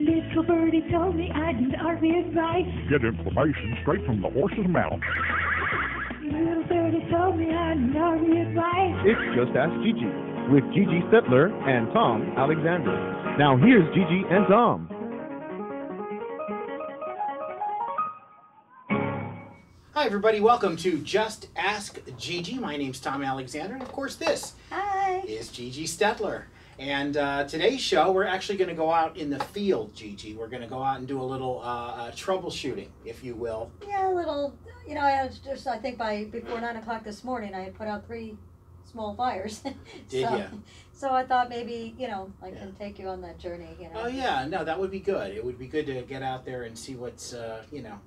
Little birdie told me I didn't RV advice. Get information straight from the horse's mouth. Little birdie told me I didn't RV advice. It's Just Ask Gigi with Gigi Stetler and Tom Alexander. Now here's Gigi and Tom. Hi, everybody. Welcome to Just Ask Gigi. My name's Tom Alexander, and of course, this Hi. is Gigi Stetler. And uh, today's show, we're actually going to go out in the field, Gigi. We're going to go out and do a little uh, uh, troubleshooting, if you will. Yeah, a little. You know, I was just. I think by before nine o'clock this morning, I had put out three small fires. Did so, ya? So I thought maybe you know I Yeah. can take you on that journey. You know. Oh, yeah. No, that would be good. It would be good to get out there and see what's, uh, you know,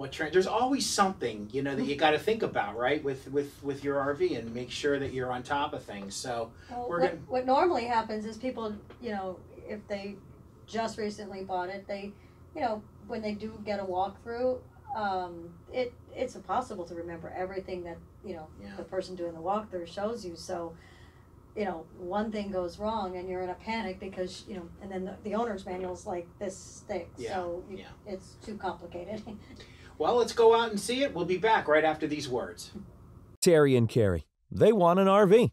what. There's always something, you know, that you got to think about, right, with, with, with your RV and make sure that you're on top of things. So, Well, we're what, gonna- what normally happens is people, you know, if they just recently bought it, they, you know, when they do get a walkthrough, um, it it's impossible to remember everything that you know Yeah. the person doing the walkthrough shows you. So, you know, one thing goes wrong and you're in a panic because you know, and then the, the owner's manual is like this thick, Yeah, so you, yeah. it's too complicated. well, let's go out and see it. We'll be back right after these words. Terry and Carrie. They want an RV.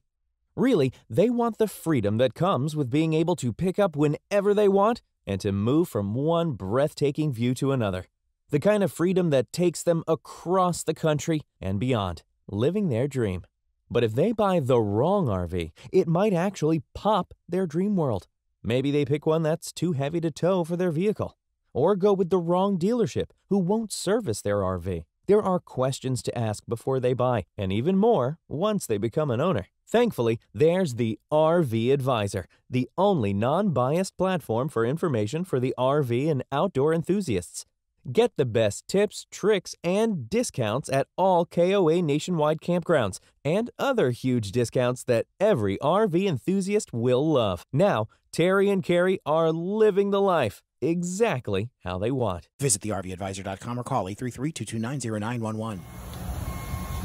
Really, they want the freedom that comes with being able to pick up whenever they want and to move from one breathtaking view to another. The kind of freedom that takes them across the country and beyond, living their dream. But if they buy the wrong RV, it might actually pop their dream world. Maybe they pick one that's too heavy to tow for their vehicle or go with the wrong dealership who won't service their RV. There are questions to ask before they buy, and even more once they become an owner. Thankfully, there's the RV Advisor, the only non biased platform for information for the RV and outdoor enthusiasts. Get the best tips, tricks, and discounts at all KOA nationwide campgrounds and other huge discounts that every RV enthusiast will love. Now, Terry and Carrie are living the life exactly how they want. Visit thervadvisor.com or call 833-229-0911.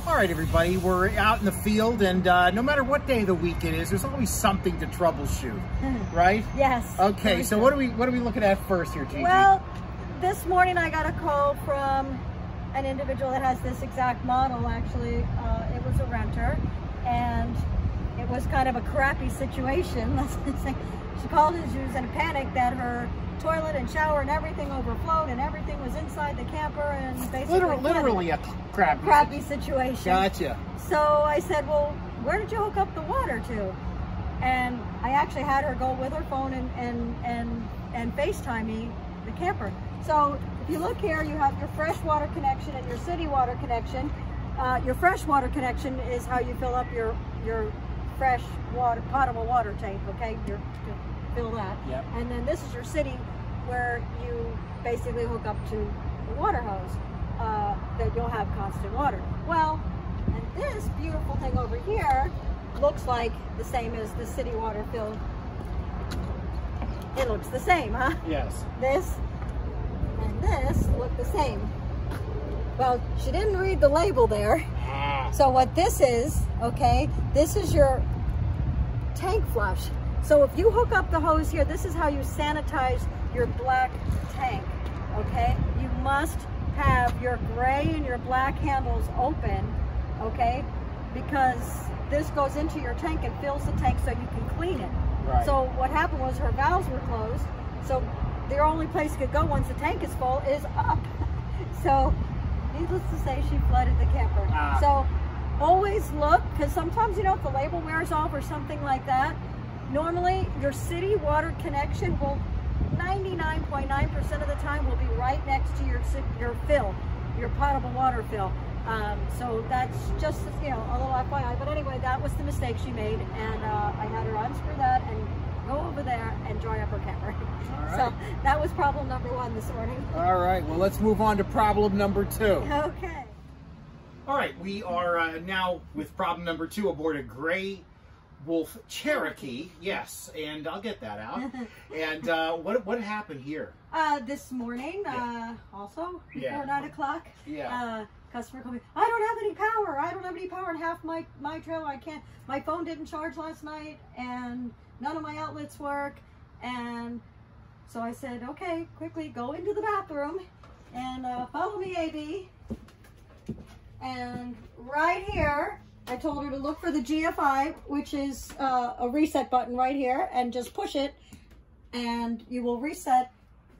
All right, everybody, we're out in the field, and uh, no matter what day of the week it is, there's always something to troubleshoot, right? yes. Okay, so what are we what are we looking at first here, Gigi? Well, this morning I got a call from an individual that has this exact model. Actually, uh, it was a renter, and it was kind of a crappy situation. Let's say she called and she was in a panic that her toilet and shower and everything overflowed, and everything was inside the camper, and basically literally, literally a crap. crappy situation. Gotcha. So I said, well, where did you hook up the water to? And I actually had her go with her phone and, and, and, and FaceTime me the camper. So if you look here, you have your fresh water connection and your city water connection. Uh, your fresh water connection is how you fill up your, your fresh water, potable water tank, okay? Your, to fill that. Yep. And then this is your city where you basically hook up to the water hose uh, that you'll have constant water. Well, and this beautiful thing over here looks like the same as the city water fill. It looks the same, huh? Yes. This and this look the same. Well, she didn't read the label there. Ah, So what this is, okay, this is your tank flush. So if you hook up the hose here, this is how you sanitize your black tank, okay? You must have your gray and your black handles open, okay? Because this goes into your tank and fills the tank so you can clean it. Right. So what happened was her valves were closed, so the only place it could go once the tank is full is up. So needless to say, she flooded the camper. Ah. So always look, because sometimes, you know, if the label wears off or something like that, normally your city water connection will 99.9% of the time will be right next to your your fill, your potable water fill. Um, so that's just, you know, a little FYI. But anyway, that was the mistake she made, and uh, I had her unscrew that and go over there and dry up her camera. right. So that was problem number one this morning. All right. Well, let's move on to problem number two. Okay. All right, we are uh, now with problem number two aboard a Grey Wolf Cherokee. Yes, and I'll get that out. and uh, what what happened here? Uh, this morning, Yeah. uh, also before Yeah. nine o'clock, Yeah. uh, customer called me. I don't have any power. I don't have any power in half my my trailer. I can't. My phone didn't charge last night, and none of my outlets work. And So I said, okay, quickly go into the bathroom and uh, follow me, AB. And right here, I told her to look for the GFI, which is uh, a reset button right here, and just push it, and you will reset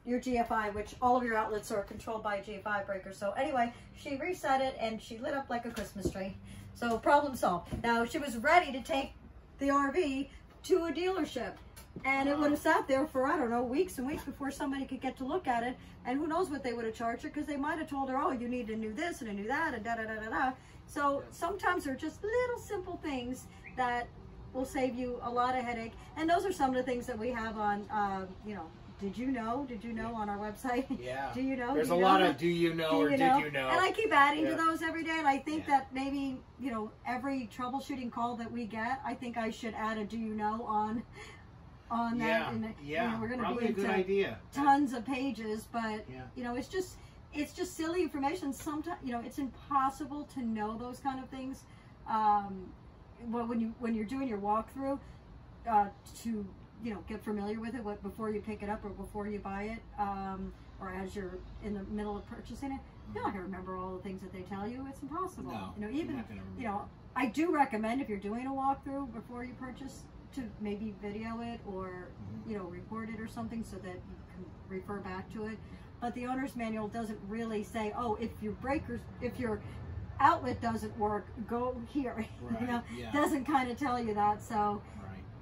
your GFI, which all of your outlets are controlled by a GFI breaker. So anyway, she reset it, and she lit up like a Christmas tree. So problem solved. Now, she was ready to take the RV to a dealership. And it would have sat there for, I don't know, weeks and weeks before somebody could get to look at it. And who knows what they would have charged her because they might have told her, oh, you need a new this and a new that and da da da da da. So sometimes they're just little simple things that will save you a lot of headache. And those are some of the things that we have on, uh, you know, did you know? Did you know on our website? Yeah. do you know? There's Do a you lot know? of do you know Do or you did you know? And I keep adding Yeah. to those every day. And I think Yeah. that maybe, you know, every troubleshooting call that we get, I think I should add a do you know on on that. yeah, And, yeah. You know, we're going to Probably be a good into idea. tons of pages, but Yeah. you know, it's just it's just silly information. Sometimes you know, it's impossible to know those kind of things. Um, well, when you when you're doing your walkthrough, uh, to you know get familiar with it, what before you pick it up or before you buy it, um, or as you're in the middle of purchasing it, you're not gonna remember all the things that they tell you. It's impossible. No, you know, even not gonna remember. you know, I do recommend if you're doing a walkthrough before you purchase to maybe video it or Mm-hmm. you know record it or something so that you can refer back to it. But the owner's manual doesn't really say, oh, if your breakers, if your outlet doesn't work, go here. Right, you know, yeah. doesn't kind of tell you that. So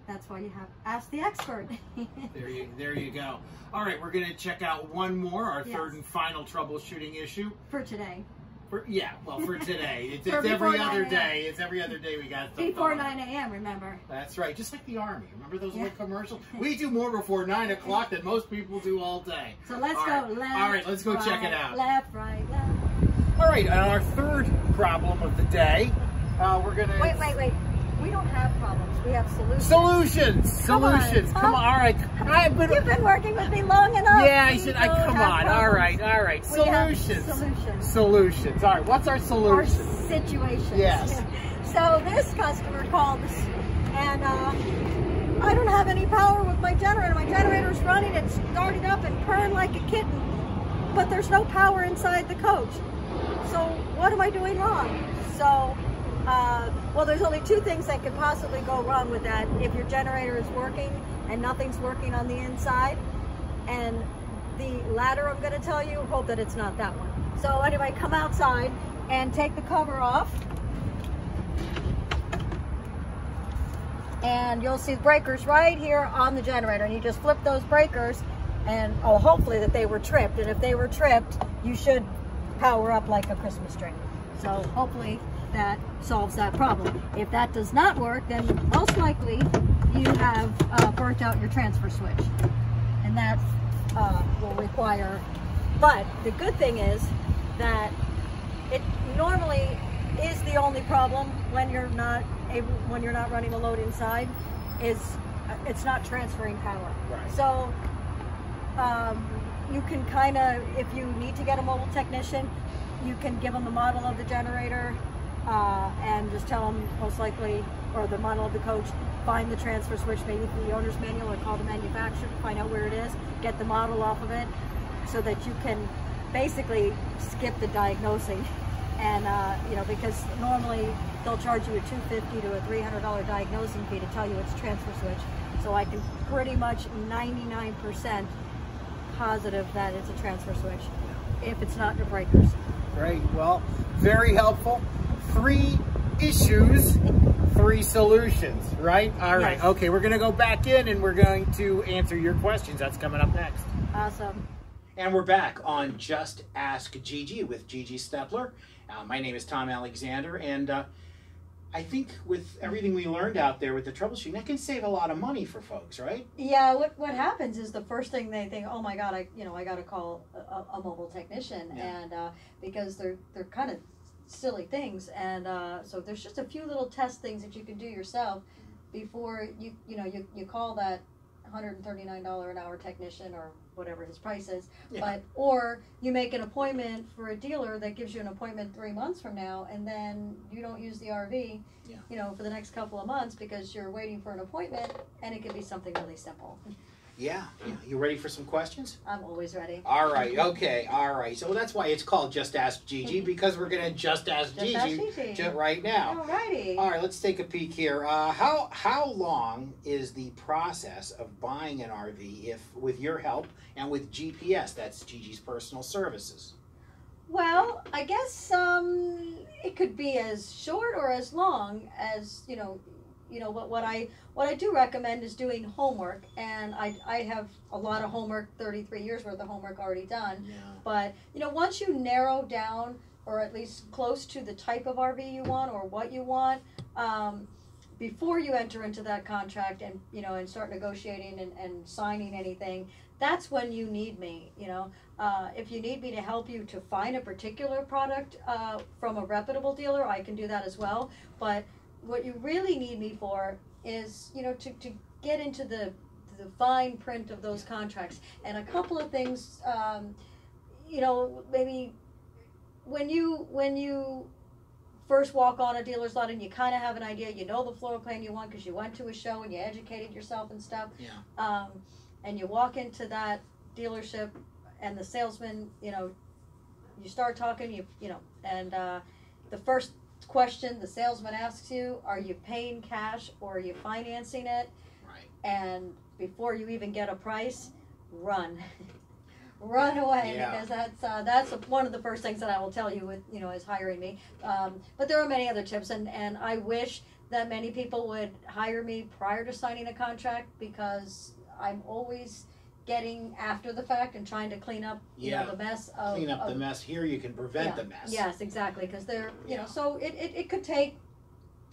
that's why you have ask the expert. There you there you go. All right, we're gonna check out one more, our Yes. third and final troubleshooting issue. for today. For, yeah, well, for today, it's, For it's every other day. It's every other day we got stuff Before 9 a.m., remember? That's right, just like the army. Remember those Yeah. little commercials? We do more before nine o'clock than most people do all day. So let's All go right. left. All right, let's go right, check it out. Left, right, left. All right, and our third problem of the day, uh, we're gonna Wait, wait, wait. We don't have problems. We have solutions. solutions. Come on, Solutions. Come on. All right, I've been. You've been working with me long enough. Yeah, I said. I come on. All problems. right, all right. We Solutions. solutions. Solutions. All right. What's our solution? Our solution? situations. Yes. So this customer called us, and uh, I don't have any power with my generator. My generator's running. It's starting up and purring like a kitten, but there's no power inside the coach. So what am I doing wrong? So, uh, well, there's only two things that could possibly go wrong with that. If your generator is working and nothing's working on the inside, and the ladder I'm going to tell you, hope that it's not that one. So anyway, come outside and take the cover off. And you'll see the breakers right here on the generator. And you just flip those breakers and, oh, hopefully that they were tripped. And if they were tripped, you should power up like a Christmas tree. So hopefully that solves that problem. If that does not work, then most likely you have uh, burnt out your transfer switch. And that uh, will require, but the good thing is that it normally is the only problem when you're not able, when you're not running a load inside is uh, it's not transferring power. Right. So um, you can kind of, if you need to get a mobile technician, you can give them the model of the generator uh, and just tell them most likely, or the model of the coach, find the transfer switch, maybe the owner's manual or call the manufacturer find out where it is, get the model off of it so that you can basically skip the diagnosing. And, uh, you know, because normally they'll charge you a 250 to a $300 diagnosing fee to tell you it's transfer switch. So I can pretty much 99% positive that it's a transfer switch if it's not your breakers. Great. Well, very helpful. Three issues, three solutions, right? All right. Yes. Okay, we're going to go back in and we're going to answer your questions. That's coming up next. Awesome. And we're back on Just Ask Gigi with Gigi Stetler. Uh, my name is Tom Alexander, and uh, I think with everything we learned out there with the troubleshooting, that can save a lot of money for folks, right? Yeah, what what happens is the first thing they think, oh my god, I you know I got to call a, a, a mobile technician, Yeah. and uh, because they're they're kind of silly things, and uh, so there's just a few little test things that you can do yourself before you you know you, you call that $139 an hour technician or whatever his price is Yeah. but or you make an appointment for a dealer that gives you an appointment three months from now and then you don't use the rv Yeah. you know for the next couple of months because you're waiting for an appointment and it could be something really simple Yeah, yeah. You ready for some questions? I'm always ready. All right. Okay. All right. So that's why it's called Just Ask Gigi because we're gonna just ask Just Gigi, ask Gigi. right now. Alrighty. All right. Let's take a peek here. Uh, how how long is the process of buying an RV if with your help and with GPS? That's Gigi's personal services. Well, I guess um, it could be as short or as long as you know. You know what? What I what I do recommend is doing homework, and I I have a lot of homework, thirty three years worth of homework already done. Yeah. But you know, once you narrow down, or at least close to the type of RV you want or what you want, um, before you enter into that contract and you know and start negotiating and, and signing anything, that's when you need me. You know, uh, if you need me to help you to find a particular product uh, from a reputable dealer, I can do that as well. But what you really need me for is you know to, to get into the the fine print of those contracts and a couple of things. Um, you know, maybe when you when you first walk on a dealer's lot and you kind of have an idea, you know the floor plan you want because you went to a show and you educated yourself and stuff. Yeah. Um, and you walk into that dealership and the salesman, you know, you start talking, you you know, and uh, the first question the salesman asks you, are you paying cash or are you financing it? Right. and before you even get a price, run. run away Yeah. because that's uh, that's one of the first things that I will tell you with you know is hiring me. Um, but there are many other tips, and and I wish that many people would hire me prior to signing a contract because I'm always getting after the fact and trying to clean up you Yeah. know the mess of, Clean up of the mess here. You can prevent yeah. the mess. Yes, exactly, because they're, you know, so it, it, it could take,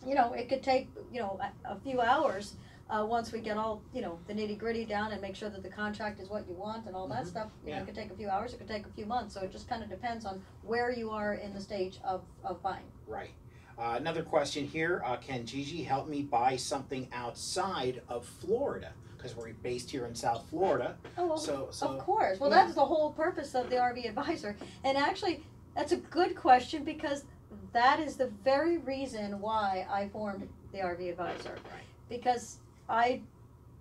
you know, it could take, you know, a, a few hours, uh, once we get all, you know, the nitty gritty down and make sure that the contract is what you want and all that Mhm. stuff. You know, Yeah. it could take a few hours, it could take a few months, so it just kind of depends on where you are in the stage of, of buying. Right. Uh, another question here. Uh, can Gigi help me buy something outside of Florida? Because we're based here in South Florida. Oh, well, So, so Of course. Well, yeah. that's the whole purpose of the RV advisor. And actually, that's a good question because that is the very reason why I formed the RV advisor. Right. Because I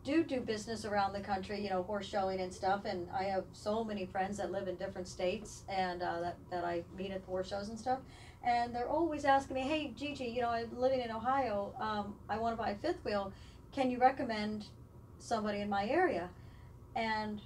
do do business around the country, you know, horse showing and stuff, and I have so many friends that live in different states and uh, that, that I meet at the horse shows and stuff. And they're always asking me, hey, Gigi, you know, I'm living in Ohio. Um, I want to buy a fifth wheel. Can you recommend somebody in my area? And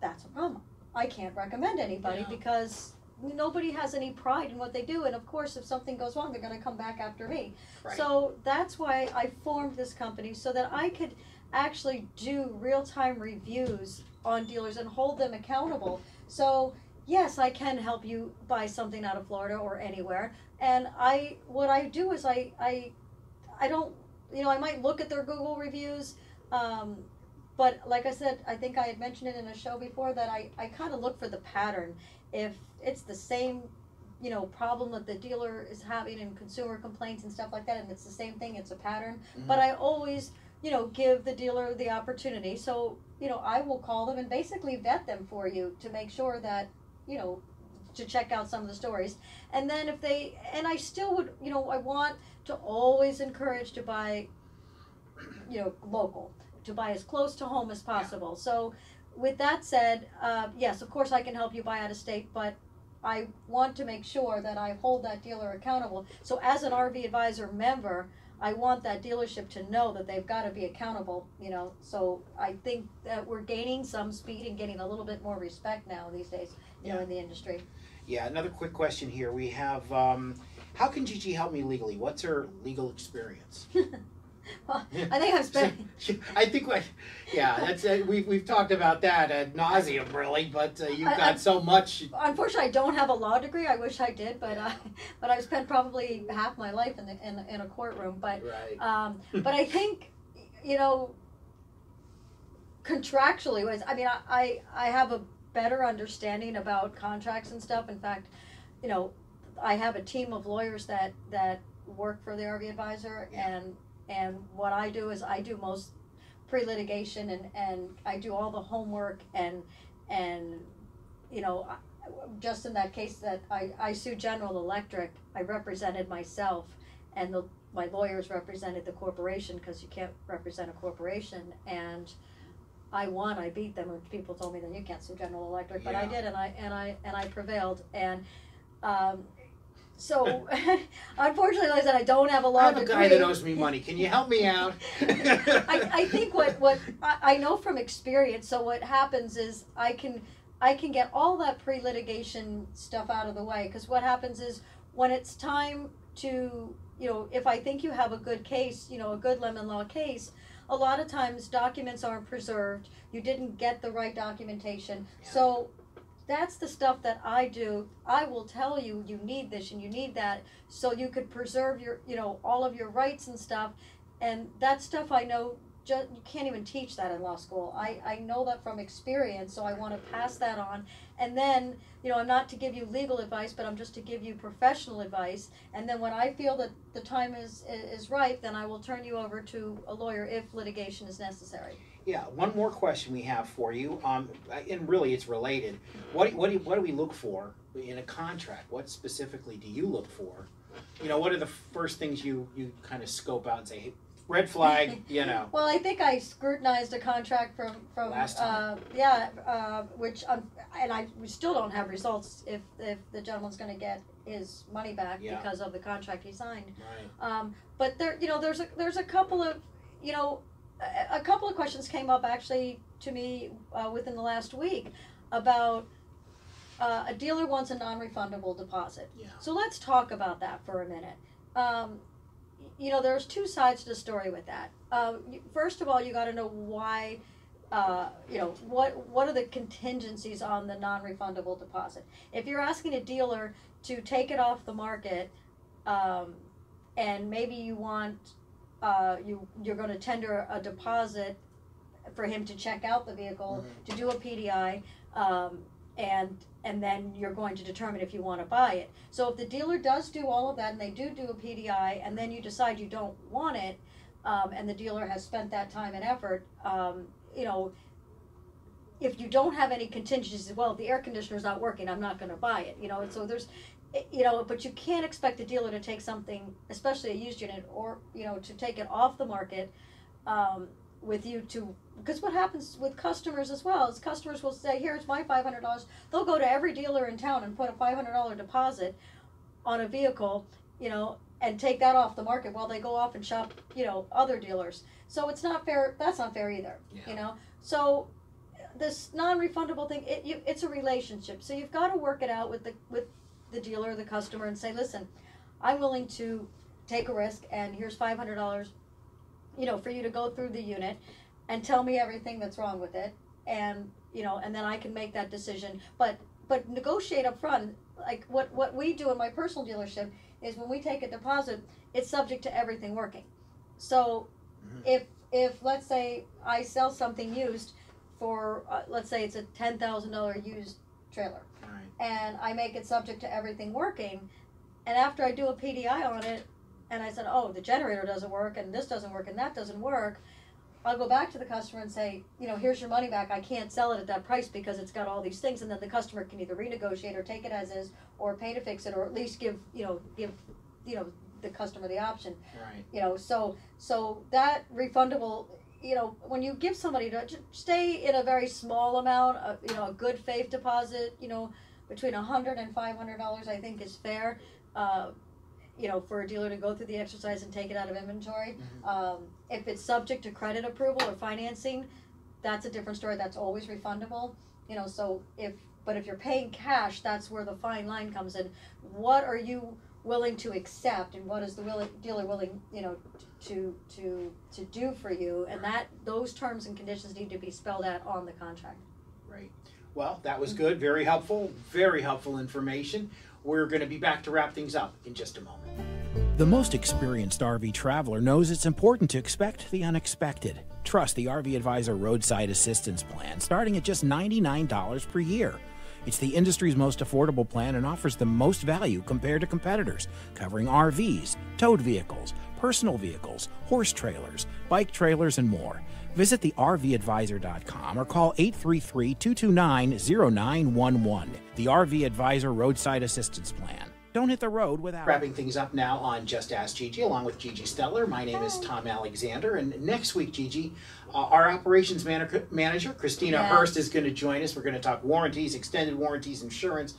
that's a problem. I can't recommend anybody Yeah. because nobody has any pride in what they do. And of course, if something goes wrong, they're going to come back after me. Right. So that's why I formed this company so that I could actually do real time reviews on dealers and hold them accountable. So yes, I can help you buy something out of Florida or anywhere. And I what I do is I I I don't you know I might look at their Google reviews. Um, but like I said, I think I had mentioned it in a show before that I, I kind of look for the pattern. If it's the same, you know, problem that the dealer is having in consumer complaints and stuff like that, and it's the same thing, it's a pattern. Mhm. But I always, you know, give the dealer the opportunity. So, you know, I will call them and basically vet them for you to make sure that, you know, to check out some of the stories. And then if they, and I still would, you know, I want to always encourage to buy, you know, local, to buy as close to home as possible. So, with that said, uh, yes, of course I can help you buy out of state, but I want to make sure that I hold that dealer accountable. So, as an RV advisor member, I want that dealership to know that they've got to be accountable, you know. So, I think that we're gaining some speed and getting a little bit more respect now these days, you know, Yeah. in the industry. Yeah, another quick question here. We have um, how can Gigi help me legally? What's her legal experience? well, I think I've spent. I think like, yeah, that's uh, we've we've talked about that ad nauseum, really. But uh, you've I- got I- so much. Unfortunately, I don't have a law degree. I wish I did, but uh, but I've spent probably half my life in the, in, in a courtroom. But Right. um, but I think you know contractually was I mean I, I I have a better understanding about contracts and stuff. In fact, you know, I have a team of lawyers that that work for the RV advisor and and what I do is I do most pre-litigation and and I do all the homework and and you know just in that case that I, I sued General Electric, I represented myself and the my lawyers represented the corporation because you can't represent a corporation and I won. I beat them, and people told me that you can't sue General Electric, but I did, and I and I and I prevailed. And um, so, unfortunately, like I said, I don't have a law I have a degree. guy that owes me money. Can you help me out? I, I think what what I, I know from experience. So what happens is I can I can get all that pre litigation stuff out of the way because what happens is when it's time to you know if I think you have a good case, you know a good lemon law case. A lot of times documents aren't preserved. You didn't get the right documentation. So that's the stuff that I do. I will tell you you need this and you need that so you could preserve your you know all of your rights and stuff and that stuff I know just you can't even teach that in law school. I, I know that from experience, so I want to pass that on. And then, you know, I'm not to give you legal advice, but I'm just to give you professional advice. And then when I feel that the time is is right, then I will turn you over to a lawyer if litigation is necessary. Yeah, one more question we have for you, um, and really it's related. What what do what do we look for in a contract? What specifically do you look for? You know, what are the first things you you kind of scope out and say, hey, red flag? You know, Well, I think I scrutinized a contract from from Last time. Uh, yeah, uh, which um, and I we still don't have results if if the gentleman's going to get his money back Yeah. because of the contract he signed. right? Um, but there, you know, there's a there's a couple of, you know, a, couple of questions came up actually to me uh, within the last week about uh, a dealer wants a non-refundable deposit. Yeah. So let's talk about that for a minute. Um, you know, there's two sides to the story with that. Uh, first of all, you got to know why. Uh, you know what? What are the contingencies on the non-refundable deposit? If you're asking a dealer to take it off the market, um, and maybe you want uh, you you're going to tender a deposit for him to check out the vehicle to do a PDI, um, and and then you're going to determine if you want to buy it. So if the dealer does do all of that and they do do a PDI, and then you decide you don't want it, um, and the dealer has spent that time and effort, um, you know. If you don't have any contingencies, well, if the air conditioner's not working, I'm not going to buy it. You know, and so there's it- you know, but you can't expect a dealer to take something, especially a used unit, or you know, to take it off the market um, with you to because what happens with customers as well is customers will say, "Here's my five hundred dollars." They'll go to every dealer in town and put a five hundred dollar deposit on a vehicle, you know, and take that off the market while they go off and shop, you know, other dealers. So it's not fair. That's not fair either. Yeah. You know, so this non-refundable thing, it, you, it's a relationship. So you've got to work it out with the with the dealer, the customer, and say, listen, I'm willing to take a risk, and here's five hundred dollars, you know, for you to go through the unit and tell me everything that's wrong with it, and you know, and then I can make that decision. But but negotiate up front. Like what what we do in my personal dealership is when we take a deposit, it's subject to everything working. So Mhm. if if let's say I sell something used for uh, let's say it's a ten thousand dollar used trailer. And I make it subject to everything working. And after I do a PDI on it, and I said, oh, the generator doesn't work, and this doesn't work, and that doesn't work, I'll go back to the customer and say, you know, here's your money back. I can't sell it at that price because it's got all these things, and then the customer can either renegotiate or take it as is, or pay to fix it, or at least give, you know, give, you know, the customer the option Right. you know so so that refundable you know when you give somebody to stay in a very small amount of you know a good faith deposit you know between a hundred and five hundred dollars i think is fair uh, you know for a dealer to go through the exercise and take it out of inventory. Um, if it's subject to credit approval or financing that's a different story that's always refundable you know so if but if you're paying cash that's where the fine line comes in. What are you willing to accept and what is the willing, dealer willing you know to to to do for you? And that those terms and conditions need to be spelled out on the contract. Well, that was good. Very helpful. Very helpful information. We're going to be back to wrap things up in just a moment. The most experienced RV traveler knows it's important to expect the unexpected. Trust the RV Advisor Roadside Assistance Plan, starting at just $99 per year. It's the industry's most affordable plan and offers the most value compared to competitors, covering RVs, towed vehicles, personal vehicles, horse trailers, bike trailers, and more. Visit the RVadvisor.com or call 833 229 0911. The RV Advisor Roadside Assistance Plan. Don't hit the road without. Wrapping things up now on Just Ask Gigi, along with Gigi Stetler. My name is Tom Alexander, and next week, Gigi, uh, our operations man- manager, Christina Yeah. Hurst, is going to join us. We're going to talk warranties, extended warranties, insurance,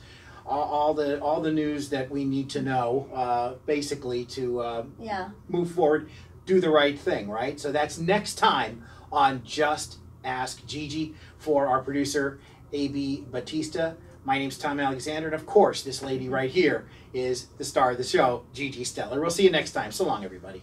all, all the all the news that we need to know, uh, basically, to uh, Yeah. move forward, do the right thing, right? So that's next time on Just Ask Gigi for our producer, AB Batista. My name's Tom Alexander, and of course, this lady right here is the star of the show, Gigi Stetler. We'll see you next time. So long, everybody.